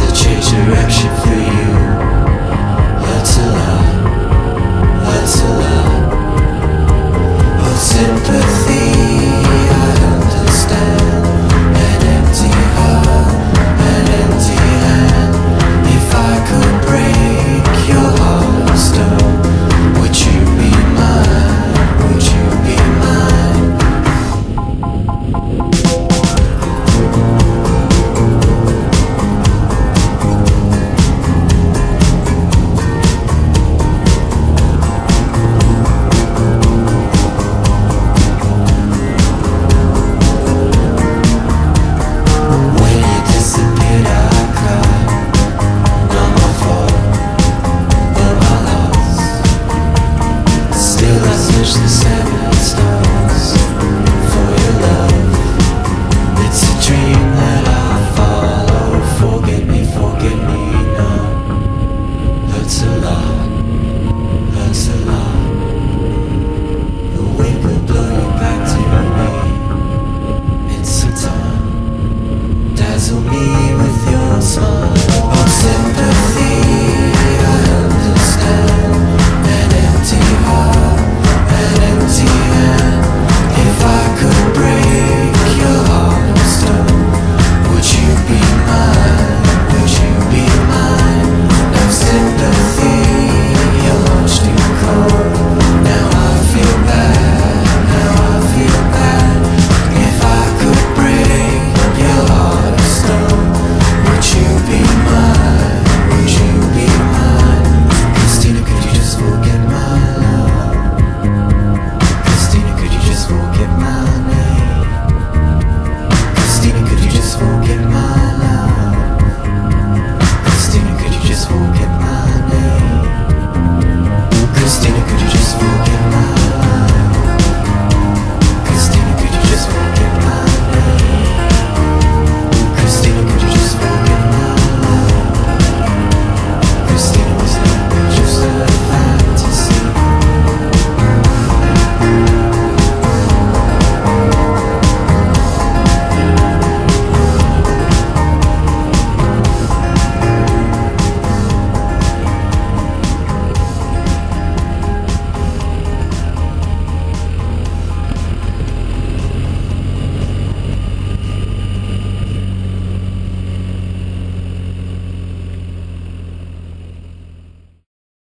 to change direction for you.